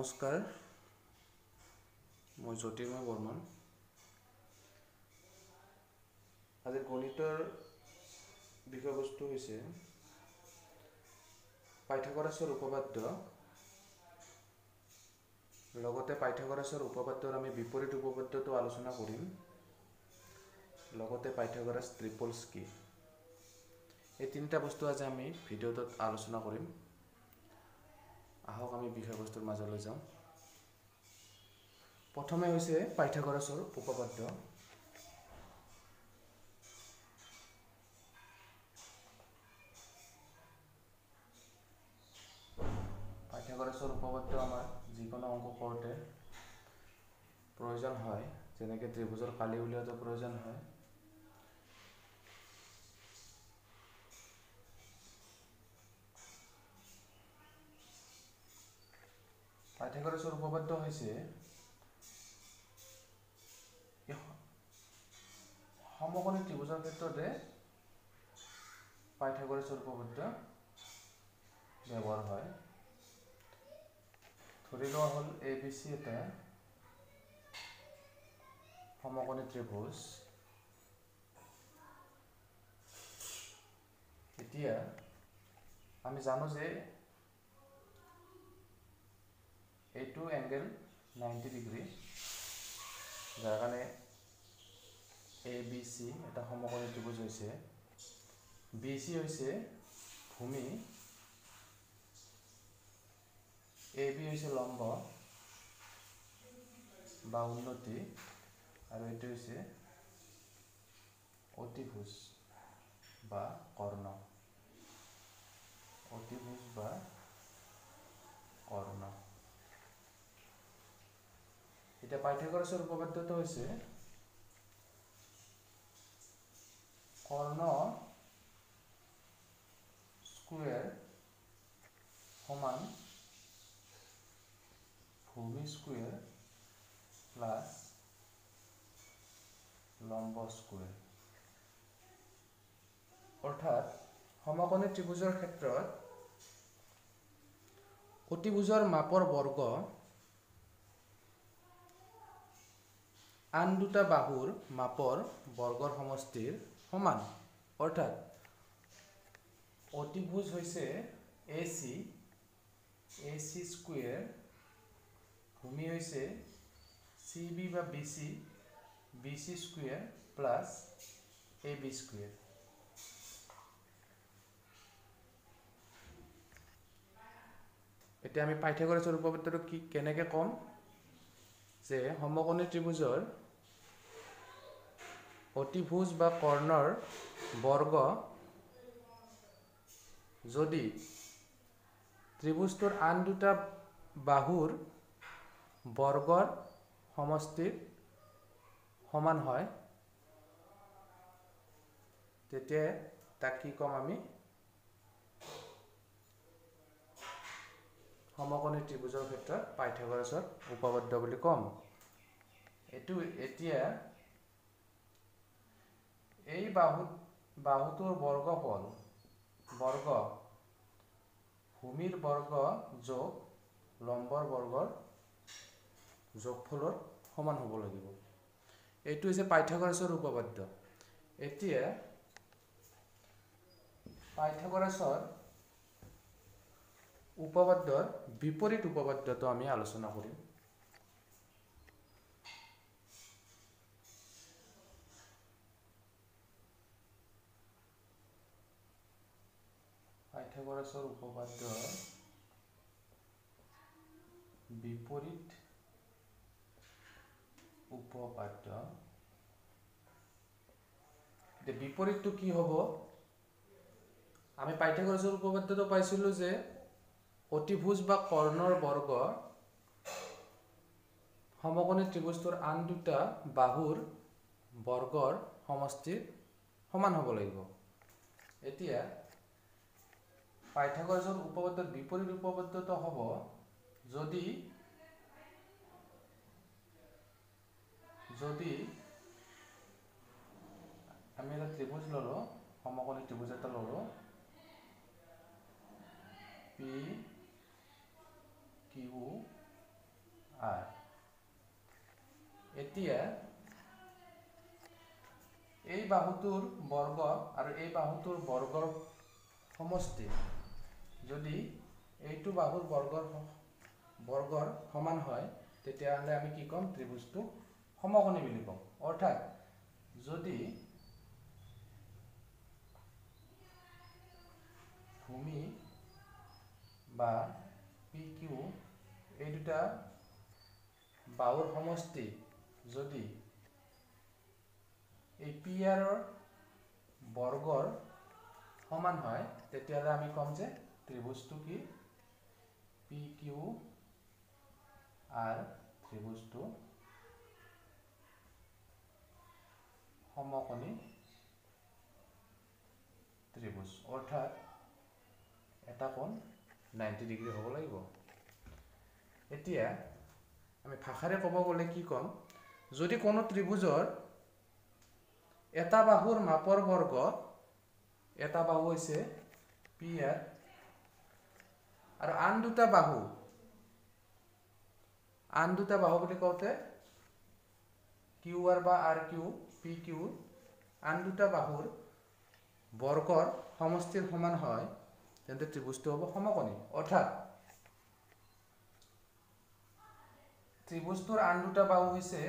নমস্কাৰ। মই জ্যোতিৰ্ময় বৰ্মন। আজি গণিতৰ বিষয়বস্তু হৈছে পাইথাগৰাছৰ উপপাদ্য। লগতে পাইথাগৰাছৰ উপপাদ্যৰ আমি বিপৰীত উপপাদ্যটো আলোচনা কৰিম। লগতে পাইথাগৰাছ ত্ৰিপলছ কি এই তিনিটা বস্তু আজি আমি ভিডিঅ'টোত আলোচনা কৰিম। আহক আমি বিষয়বস্তুৰ মাজলৈ যাওঁ। প্ৰথমে হৈছে পাইথাগৰাছৰ উপপাদ্য। পাইথাগৰাছৰ উপপাদ্য আমাৰ যিকোনো অংক কৰোঁতে প্ৰয়োজন হয়। যেনেকৈ ত্ৰিভুজৰ কালি উলিয়াওঁতে প্ৰয়োজন হয়। পাইথাগৰাছৰ উপপাদ্য হৈছে সমকোণী ত্ৰিভুজৰ ক্ষেত্ৰতে পাইথাগৰাছৰ উপপাদ্য ব্যৱহাৰ হয়। ধৰি লোৱা হ'ল এ বি চি এটা সমকোণী ত্ৰিভুজ। এতিয়া আমি জানো যে এইটো এংগেল নাইণ্টি ডিগ্ৰী যাৰ কাৰণে এ বি চি এটা সমকোণী ত্ৰিভুজ হৈছে। বি চি হৈছে ভূমি। এ বি হৈছে লম্ব বা উন্নতি। আৰু এইটো হৈছে অতিভুজ বা কৰ্ণ অতিভুজ বা কৰ্ণ এতিয়া পাইথাগৰাছৰ উপপাদ্যটো হৈছে কৰ্ণ স্কুৱেৰ সমান ভূমি স্কুৱেৰ প্লাছ লম্ব স্কুৱেৰ। অৰ্থাৎ সমকোণী ত্ৰিভুজৰ ক্ষেত্ৰত অতিভুজৰ মাপৰ বৰ্গ আন দুটা বাহুৰ মাপৰ বৰ্গৰ সমষ্টিৰ সমান। অৰ্থাৎ অতিভুজ হৈছে A C A C square ভূমি হৈছে চি বি বা B C B C square plus A B square. এতিয়া আমি পাইথাগৰাছৰ উপপাদ্যটো কি কেনেকৈ ক'ম? যে সমকোণী ত্ৰিভুজৰ অতিভুজ বা কৰ্ণৰ বৰ্গ যদি ত্ৰিভুজটোৰ আন দুটা বাহুৰ বৰ্গৰ সমষ্টিৰ সমান হয় তেতিয়া তাক কি ক'ম আমি? সমকোণী ত্ৰিভুজৰ ক্ষেত্ৰত পাইথাগৰাছৰ উপপাদ্য বুলি ক'ম। এইটো এতিয়া এই বাহুত বাহুটোৰ বৰ্গফল বৰ্গ ভূমিৰ বৰ্গ যোগ লম্বৰ বৰ্গৰ যোগফলৰ সমান হ'ব লাগিব। এইটো হৈছে পাইথাগৰাছৰ উপপাদ্য। এতিয়া পাইথাগৰাছৰ উপপাদ্যৰ বিপৰীত উপপাদ্যটো আমি আলোচনা কৰিম। পাইথাগৰাছৰ উপপাদ্যৰ বিপৰীত উপপাদ্য। এতিয়া বিপৰীতটো কি হ'ব? আমি পাইথাগৰাছৰ উপপাদ্যটো পাইছিলোঁ যে অতিভুজ বা কৰ্ণৰ বৰ্গ সমকোণী ত্ৰিভুজটোৰ আন দুটা বাহুৰ বৰ্গৰ সমষ্টিৰ সমান হ'ব লাগিব। এতিয়া পাইথাগৰাছৰ উপপাদ্যৰ বিপৰীত উপপাদ্যটো হ'ব যদি যদি আমি এটা ত্ৰিভুজ ল'লোঁ সমকোণী ত্ৰিভুজ এটা ল'লোঁ পি কিউ আৰ। এতিয়া এই বাহুটোৰ বৰ্গ আৰু এই বাহুটোৰ বৰ্গৰ সমষ্টি যদি এইটো বাহুৰ বৰ্গৰ বৰ্গৰ সমান হয় তেতিয়াহ'লে আমি কি ক'ম? ত্ৰিভুজটো সমকোণী বুলি ক'ম। অৰ্থাৎ যদি ভূমি বা পি কিউ এই দুটা বাহুৰ সমষ্টি যদি এই পি আৰৰ বৰ্গৰ সমান হয় তেতিয়াহ'লে আমি ক'ম যে ত্ৰিভুজটো কি? পি কিউ আৰ ত্ৰিভুজটো। সমকোণী ত্ৰিভুজ। অৰ্থাৎ এটা কোণ নাইণ্টি ডিগ্ৰী হ'ব লাগিব। এতিয়া আমি ভাষাৰে ক'ব গ'লে কি ক'ম? যদি কোনো ত্ৰিভুজৰ এটা বাহুৰ মাপৰ বৰ্গ এটা বাহু হৈছে পি আৰ আৰু আন দুটা বাহু। আন দুটা বাহু বুলি কওঁতে কিউ আৰ বা আৰ কিউ পি কিউ আন দুটা বাহুৰ বৰ্গৰ সমষ্টিৰ সমান হয় তেন্তে ত্ৰিভুজটো হ'ব সমকোণী। অৰ্থাৎ ত্ৰিভুজটোৰ আন দুটা বাহু হৈছে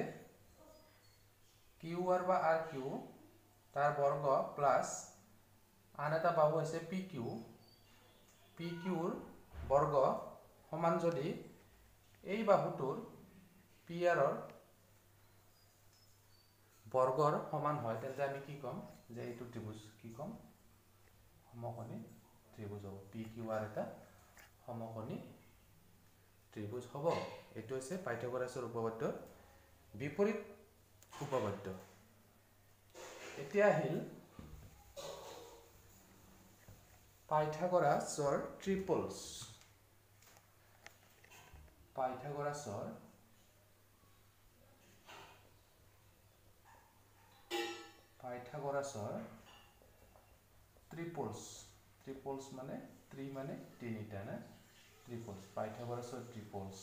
কিউ আৰ বা আৰ কিউ তাৰ বৰ্গ প্লাছ আন এটা বাহু হৈছে পি কিউ। পি কিউৰ বৰ্গ সমান যদি এই বাহুটোৰ পি আৰৰ বৰ্গৰ সমান হয় তেন্তে আমি কি ক'ম? যে এইটো ত্ৰিভুজ কি ক'ম? সমকোণী ত্ৰিভুজ হ'ব। পি কিউ আৰ এটা সমকোণী ত্ৰিভুজ হ'ব। এইটো হৈছে পাইথাগোৰাছৰ উপপাদ্যৰ বিপৰীত উপপাদ্য। এতিয়া আহিল পাইথাগোৰাছৰ ট্ৰিপলছ পাইথাগোৰাছৰ পাইথাগোৰাছৰ ট্ৰিপলছ ট্ৰিপলছ মানে ত্ৰি মানে তিনিটা না? ট্ৰিপলছ পাইথাগোৰাছৰ ট্ৰিপলছ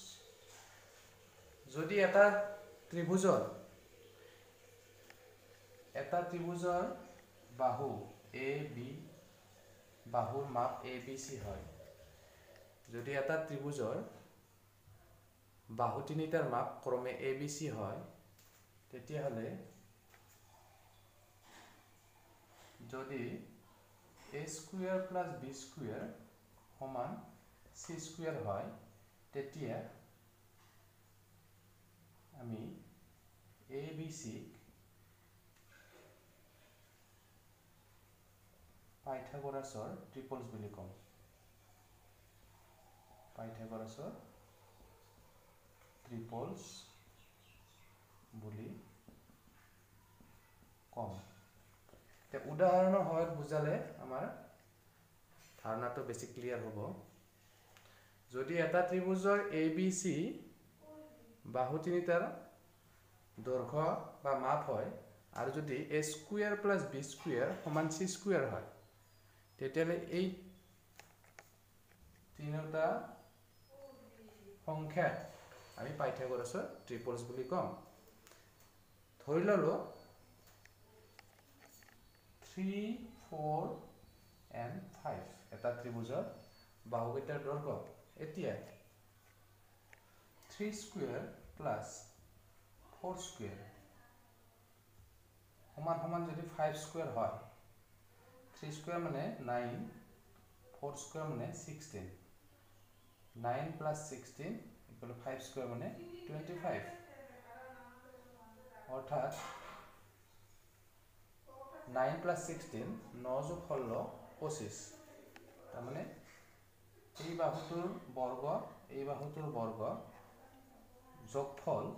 যদি এটা ত্ৰিভুজৰ এটা ত্ৰিভুজৰ বাহু এ বি বাহুৰ মাপ এ বি চি হয়। যদি এটা ত্ৰিভুজৰ বাহু তিনিটাৰ মাপ ক্ৰমে এ বি চি হয় তেতিয়াহ'লে যদি A square plus B square সমান চি স্কুৱেৰ হয় তেতিয়া আমি এ বি চিক পাইথাগোৰাছৰ ট্ৰিপলছ বুলি ক'ম। পাইথাগোৰাছৰ ট্ৰিপলছ বুলি ক'ম। এতিয়া উদাহৰণৰ সহায়ত বুজালে আমাৰ ধাৰণাটো বেছি ক্লিয়াৰ হ'ব। যদি এটা ত্ৰিভুজৰ এ বি চি বাহু তিনিটাৰ দৈৰ্ঘ্য বা মাপ হয় আৰু যদি A square plus B square সমান চি স্কুৱেৰ হয় তেতিয়াহ'লে এই তিনিওটা সংখ্যাক আমি পাইথাগোৰাছৰ ট্ৰিপলছ বুলি ক'ম। ধৰি ল'লোঁ থ্ৰী ফ'ৰ এণ্ড ফাইভ এটা ত্ৰিভুজৰ বাহুকেইটাৰ দৈৰ্ঘ্য। এতিয়া three square plus four square সমান সমান যদি ফাইভ স্কুৱেৰ হয় থ্ৰী স্কুৱেৰ মানে নাইন ফ'ৰ স্কুৱেৰ মানে sixteen nine plus sixteen equal five square মানে টুৱেণ্টি ফাইভ অৰ্থাৎ নাইন প্লাছ ছিক্সটিন ন যোগ ষোল্ল পঁচিছ। তাৰমানে এই বাহুটোৰ বৰ্গ এই বাহুটোৰ বৰ্গ যোগফল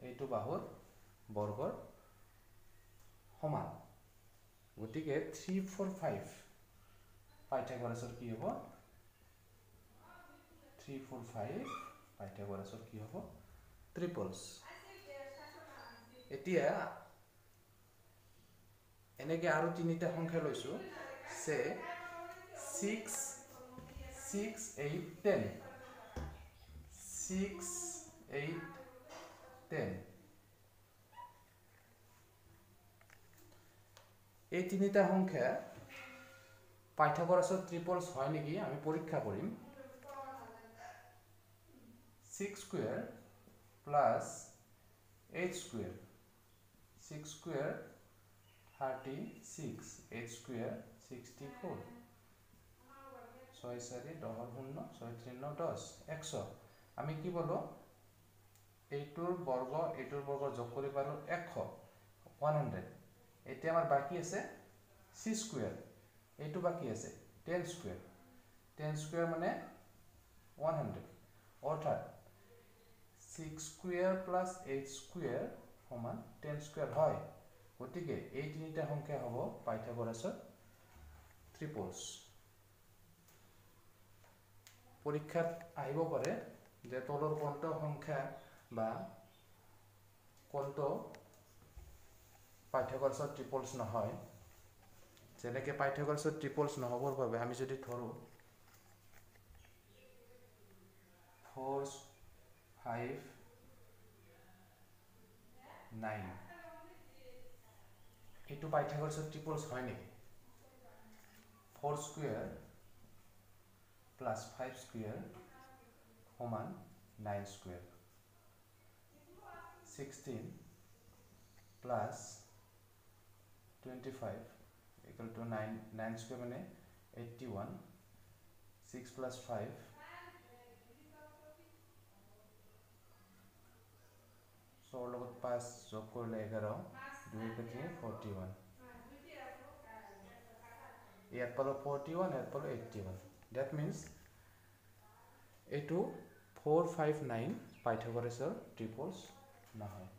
এইটো বাহুৰ বৰ্গৰ সমান। গতিকে থ্ৰী ফ'ৰ ফাইভ পাইথাগোৰাছৰ কি হ'ব? থ্ৰী ফ'ৰ ফাইভ পাইথাগোৰাছৰ কি হ'ব? ট্ৰিপলছ এতিয়া এনেকৈ আৰু তিনিটা সংখ্যা লৈছোঁ। যে six six eight ten six eight ten এই তিনিটা সংখ্যা পাইথাগোৰাছৰ ট্ৰিপলছ হয় নেকি? আমি পৰীক্ষা কৰিম। Six square plus eight square six square thirty six eight square sixty four ছয় চাৰি দহৰ শূন্য ছয় ত্ৰিন্ন দহ এশ আমি কি পালোঁ এইটোৰ বৰ্গ এইটোৰ বৰ্গ যোগ কৰি পালোঁ এশ। ওৱান হাণ্ড্ৰেড এতিয়া আমাৰ বাকী আছে চি স্কুৱেৰ এইটো বাকী আছে টেন স্কুৱেৰ টেন স্কুৱেৰ মানে ওৱান হাণ্ড্ৰেড অৰ্থাৎ six square plus eight square সমান টেন স্কুৱেৰ হয়। গতিকে এই তিনিটা সংখ্যা হ'ব পাইথাগোৰাছৰ ত্ৰিপলছ পৰীক্ষাত আহিব পাৰে যে তলৰ কোনটো সংখ্যা বা কোনটো পাইথাগোৰাছৰ ট্ৰিপলছ নহয়। যেনেকৈ পাইথাগোৰাছৰ ট্ৰিপলছ নহ'বৰ বাবে আমি যদি ধৰোঁ ফ'ৰ নাইন এইটো পাইথাগোৰাছৰ ট্ৰিপলছ হয় নেকি? Four square plus five square সমান nine square sixteen plus twenty five equal to nine nine square মানে eighty one six plus five ছৰ লগত পাঁচ যোগ কৰিলে এঘাৰ দুই কেজি ফৰ্টি ওৱান ইয়াত পালোঁ ফৰ্টি ওৱান ইয়াত পালোঁ এইটটি ওৱান ডেট মিনছ এইটো ফ'ৰ ফাইভ নাইন পাইথাগোৰাছৰ ট্ৰিপলছ নহয়।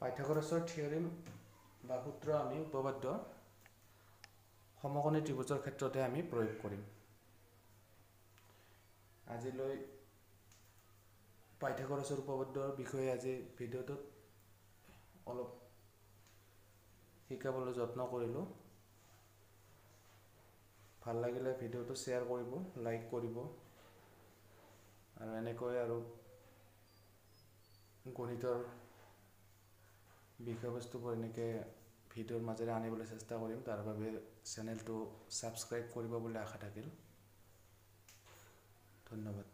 পাইথাগোৰাছৰ থিয়ৰিম বা সূত্ৰ আমি উপপাদ্য সমকোণী ত্ৰিভুজৰ ক্ষেত্ৰতে আমি প্ৰয়োগ কৰিম। আজিলৈ পাইথাগোৰাছৰ উপপাদ্যৰ বিষয়ে আজি ভিডিঅ'টোত অলপ শিকাবলৈ যত্ন কৰিলোঁ। ভাল লাগিলে ভিডিঅ'টো শ্বেয়াৰ কৰিব লাইক কৰিব আৰু এনেকৈ আৰু গণিতৰ বিষয়বস্তুবোৰ এনেকৈ ভিডিঅ'ৰ মাজেৰে আনিবলৈ চেষ্টা কৰিম তাৰ বাবে চেনেলটো ছাবস্ক্ৰাইব কৰিব বুলি আশা থাকিল। ধন্যবাদ।